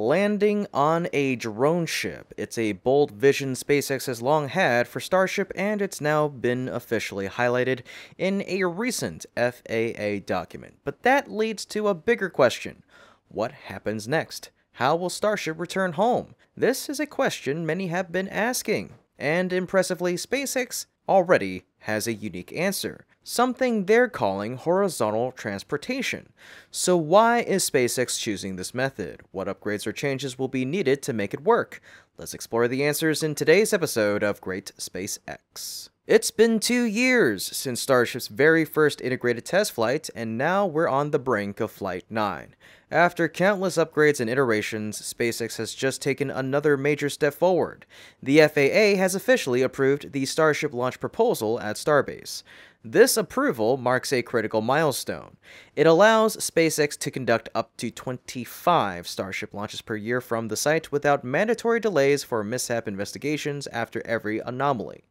landing on a drone ship. It's a bold vision SpaceX has long had for Starship, and it's now been officially highlighted in a recent FAA document. But that leads to a bigger question what happens next? How will Starship return home? This is a question many have been asking, and impressively, SpaceX already has a unique answer something they're calling horizontal transportation. So, why is SpaceX choosing this method? What upgrades or changes will be needed to make it work? Let's explore the answers in today's episode of Great SpaceX. It's been two years since Starship's very first integrated test flight, and now we're on the brink of Flight 9. After countless upgrades and iterations, SpaceX has just taken another major step forward. The FAA has officially approved the Starship launch proposal at Starbase. This approval marks a critical milestone. It allows SpaceX to conduct up to 25 Starship launches per year from the site without mandatory delays for mishap investigations after every anomaly.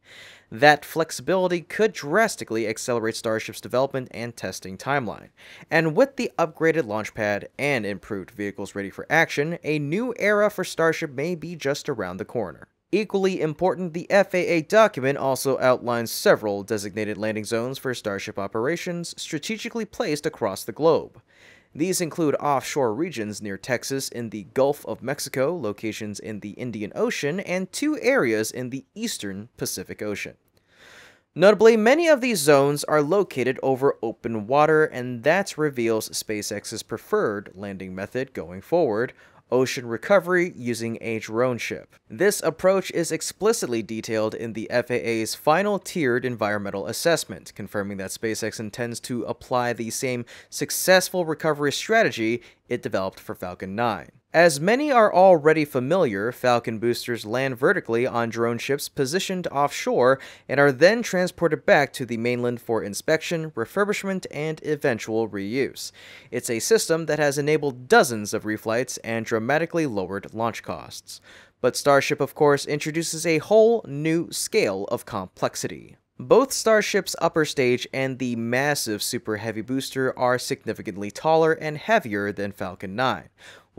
That flexibility could drastically accelerate Starship's development and testing timeline. And with the upgraded launch pad and improved vehicles ready for action, a new era for Starship may be just around the corner. Equally important, the FAA document also outlines several designated landing zones for Starship operations strategically placed across the globe. These include offshore regions near Texas in the Gulf of Mexico, locations in the Indian Ocean, and two areas in the eastern Pacific Ocean. Notably, many of these zones are located over open water, and that reveals SpaceX's preferred landing method going forward, ocean recovery using a drone ship. This approach is explicitly detailed in the FAA's final tiered environmental assessment, confirming that SpaceX intends to apply the same successful recovery strategy it developed for Falcon 9. As many are already familiar, Falcon boosters land vertically on drone ships positioned offshore and are then transported back to the mainland for inspection, refurbishment, and eventual reuse. It's a system that has enabled dozens of reflights and dramatically lowered launch costs. But Starship, of course, introduces a whole new scale of complexity. Both Starship's upper stage and the massive Super Heavy booster are significantly taller and heavier than Falcon 9,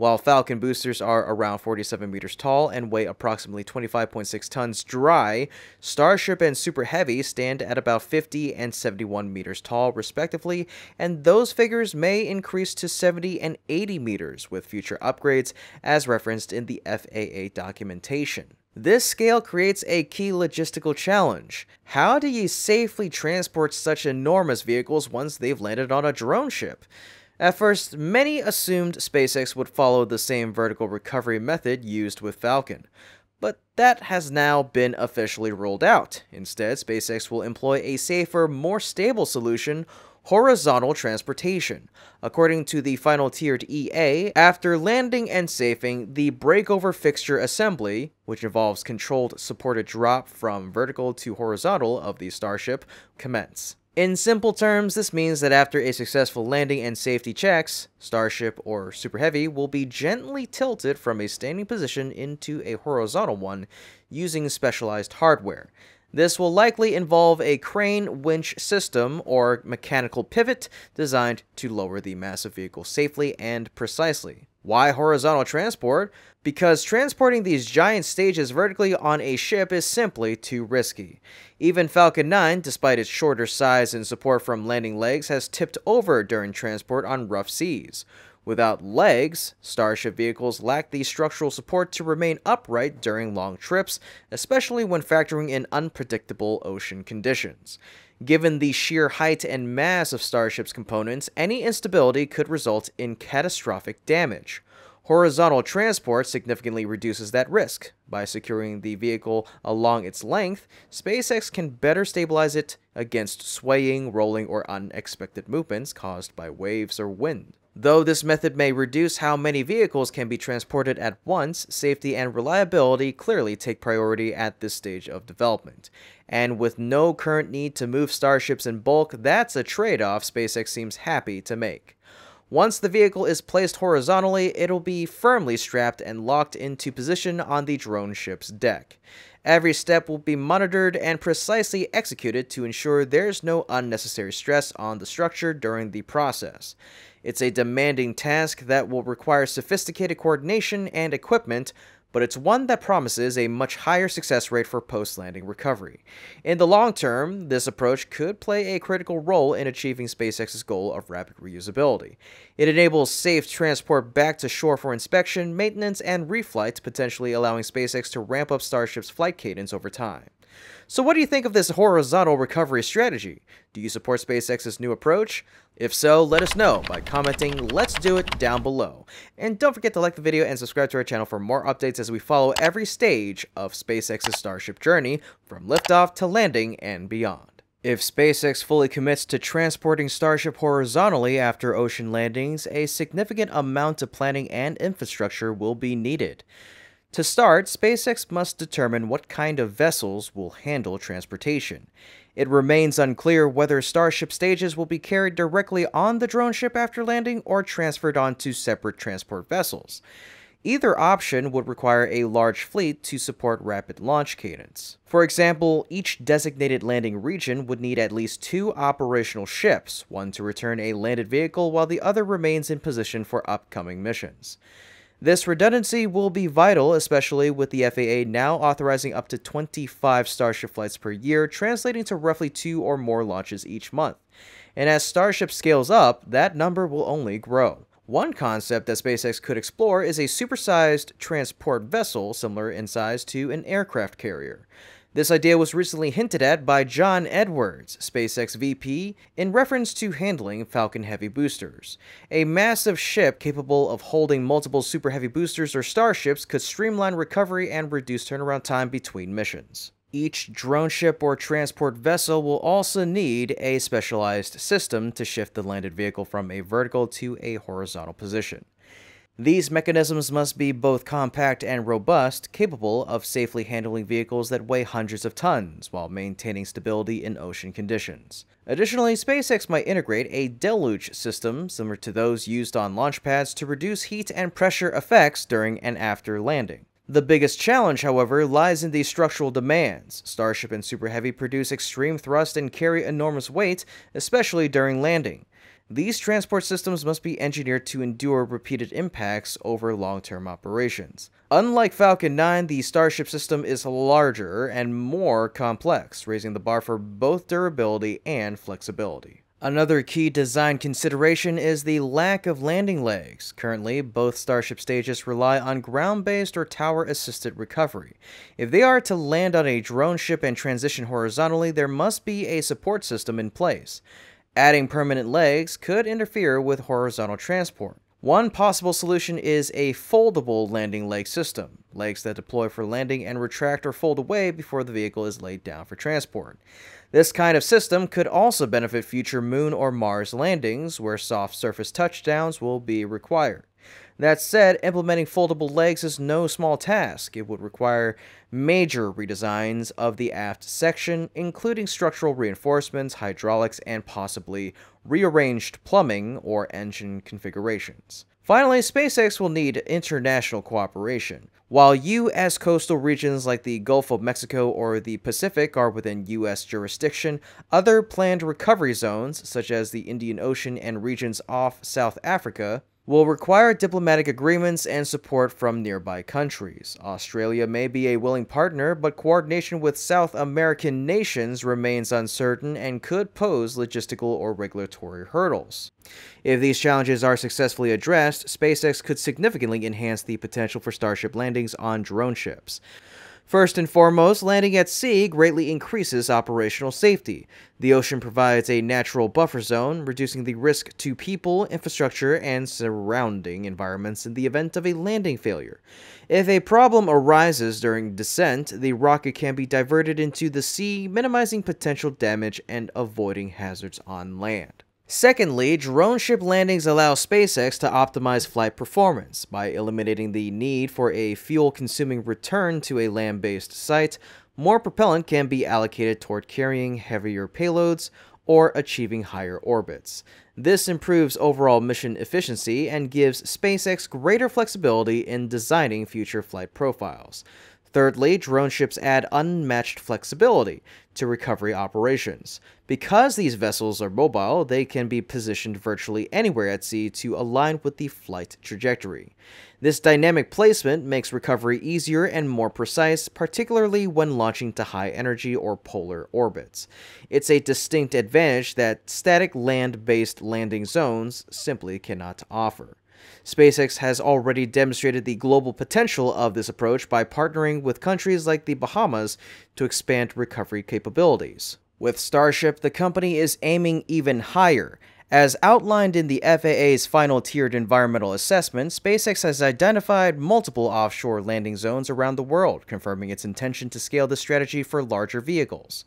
while Falcon boosters are around 47 meters tall and weigh approximately 25.6 tons dry, Starship and Super Heavy stand at about 50 and 71 meters tall, respectively, and those figures may increase to 70 and 80 meters with future upgrades, as referenced in the FAA documentation. This scale creates a key logistical challenge. How do you safely transport such enormous vehicles once they've landed on a drone ship? At first, many assumed SpaceX would follow the same vertical recovery method used with Falcon, but that has now been officially ruled out. Instead, SpaceX will employ a safer, more stable solution horizontal transportation. According to the final tiered EA, after landing and safing, the breakover fixture assembly, which involves controlled supported drop from vertical to horizontal of the Starship, commence. In simple terms, this means that after a successful landing and safety checks, Starship or Super Heavy will be gently tilted from a standing position into a horizontal one using specialized hardware. This will likely involve a crane winch system or mechanical pivot designed to lower the massive vehicle safely and precisely. Why horizontal transport? Because transporting these giant stages vertically on a ship is simply too risky. Even Falcon 9, despite its shorter size and support from landing legs, has tipped over during transport on rough seas. Without legs, Starship vehicles lack the structural support to remain upright during long trips, especially when factoring in unpredictable ocean conditions. Given the sheer height and mass of Starship's components, any instability could result in catastrophic damage. Horizontal transport significantly reduces that risk. By securing the vehicle along its length, SpaceX can better stabilize it against swaying, rolling, or unexpected movements caused by waves or wind. Though this method may reduce how many vehicles can be transported at once, safety and reliability clearly take priority at this stage of development. And with no current need to move starships in bulk, that's a trade off SpaceX seems happy to make. Once the vehicle is placed horizontally, it'll be firmly strapped and locked into position on the drone ship's deck. Every step will be monitored and precisely executed to ensure there's no unnecessary stress on the structure during the process. It's a demanding task that will require sophisticated coordination and equipment, but it's one that promises a much higher success rate for post-landing recovery. In the long term, this approach could play a critical role in achieving SpaceX's goal of rapid reusability. It enables safe transport back to shore for inspection, maintenance, and reflight, potentially allowing SpaceX to ramp up Starship's flight cadence over time. So what do you think of this horizontal recovery strategy? Do you support SpaceX's new approach? If so, let us know by commenting let's do it down below. And don't forget to like the video and subscribe to our channel for more updates as we follow every stage of SpaceX's Starship journey from liftoff to landing and beyond. If SpaceX fully commits to transporting Starship horizontally after ocean landings, a significant amount of planning and infrastructure will be needed. To start, SpaceX must determine what kind of vessels will handle transportation. It remains unclear whether Starship stages will be carried directly on the drone ship after landing or transferred onto separate transport vessels. Either option would require a large fleet to support rapid launch cadence. For example, each designated landing region would need at least two operational ships, one to return a landed vehicle while the other remains in position for upcoming missions. This redundancy will be vital, especially with the FAA now authorizing up to 25 Starship flights per year, translating to roughly two or more launches each month. And as Starship scales up, that number will only grow. One concept that SpaceX could explore is a supersized transport vessel similar in size to an aircraft carrier. This idea was recently hinted at by Jon Edwards, SpaceX VP, in reference to handling Falcon Heavy boosters. A massive ship capable of holding multiple Super Heavy boosters or starships could streamline recovery and reduce turnaround time between missions. Each drone ship or transport vessel will also need a specialized system to shift the landed vehicle from a vertical to a horizontal position. These mechanisms must be both compact and robust, capable of safely handling vehicles that weigh hundreds of tons while maintaining stability in ocean conditions. Additionally, SpaceX might integrate a deluge system similar to those used on launch pads to reduce heat and pressure effects during and after landing. The biggest challenge, however, lies in the structural demands. Starship and Super Heavy produce extreme thrust and carry enormous weight, especially during landing. These transport systems must be engineered to endure repeated impacts over long-term operations. Unlike Falcon 9, the Starship system is larger and more complex, raising the bar for both durability and flexibility. Another key design consideration is the lack of landing legs. Currently, both Starship stages rely on ground-based or tower-assisted recovery. If they are to land on a drone ship and transition horizontally, there must be a support system in place. Adding permanent legs could interfere with horizontal transport. One possible solution is a foldable landing leg system, legs that deploy for landing and retract or fold away before the vehicle is laid down for transport. This kind of system could also benefit future Moon or Mars landings, where soft surface touchdowns will be required. That said, implementing foldable legs is no small task. It would require major redesigns of the aft section, including structural reinforcements, hydraulics, and possibly rearranged plumbing or engine configurations. Finally, SpaceX will need international cooperation. While U.S. coastal regions like the Gulf of Mexico or the Pacific are within U.S. jurisdiction, other planned recovery zones, such as the Indian Ocean and regions off South Africa, will require diplomatic agreements and support from nearby countries. Australia may be a willing partner, but coordination with South American nations remains uncertain and could pose logistical or regulatory hurdles. If these challenges are successfully addressed, SpaceX could significantly enhance the potential for Starship landings on drone ships. First and foremost, landing at sea greatly increases operational safety. The ocean provides a natural buffer zone, reducing the risk to people, infrastructure, and surrounding environments in the event of a landing failure. If a problem arises during descent, the rocket can be diverted into the sea, minimizing potential damage and avoiding hazards on land. Secondly, drone ship landings allow SpaceX to optimize flight performance. By eliminating the need for a fuel-consuming return to a land-based site, more propellant can be allocated toward carrying heavier payloads or achieving higher orbits. This improves overall mission efficiency and gives SpaceX greater flexibility in designing future flight profiles. Thirdly, drone ships add unmatched flexibility to recovery operations. Because these vessels are mobile, they can be positioned virtually anywhere at sea to align with the flight trajectory. This dynamic placement makes recovery easier and more precise, particularly when launching to high energy or polar orbits. It's a distinct advantage that static land based landing zones simply cannot offer. SpaceX has already demonstrated the global potential of this approach by partnering with countries like the Bahamas to expand recovery capabilities. With Starship, the company is aiming even higher. As outlined in the FAA's final tiered environmental assessment, SpaceX has identified multiple offshore landing zones around the world, confirming its intention to scale the strategy for larger vehicles.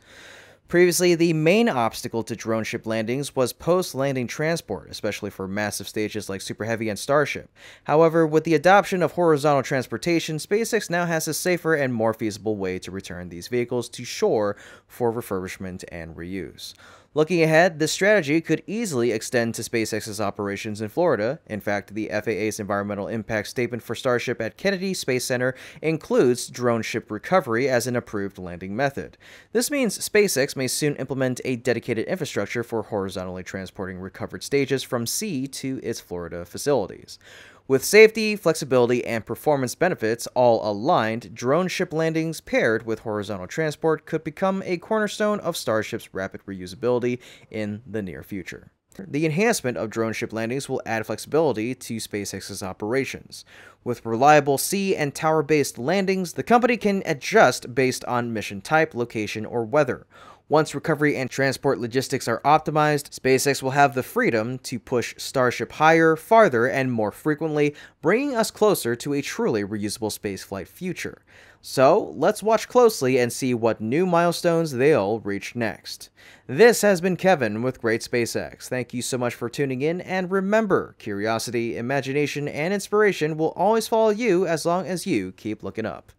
Previously, the main obstacle to drone ship landings was post-landing transport, especially for massive stages like Super Heavy and Starship. However, with the adoption of horizontal transportation, SpaceX now has a safer and more feasible way to return these vehicles to shore for refurbishment and reuse. Looking ahead, this strategy could easily extend to SpaceX's operations in Florida. In fact, the FAA's environmental impact statement for Starship at Kennedy Space Center includes drone ship recovery as an approved landing method. This means SpaceX may soon implement a dedicated infrastructure for horizontally transporting recovered stages from sea to its Florida facilities. With safety, flexibility, and performance benefits all aligned, drone ship landings paired with horizontal transport could become a cornerstone of Starship's rapid reusability in the near future. The enhancement of drone ship landings will add flexibility to SpaceX's operations. With reliable sea and tower based landings, the company can adjust based on mission type, location, or weather. Once recovery and transport logistics are optimized, SpaceX will have the freedom to push Starship higher, farther, and more frequently, bringing us closer to a truly reusable spaceflight future. So, let's watch closely and see what new milestones they'll reach next. This has been Kevin with Great SpaceX. Thank you so much for tuning in, and remember, curiosity, imagination, and inspiration will always follow you as long as you keep looking up.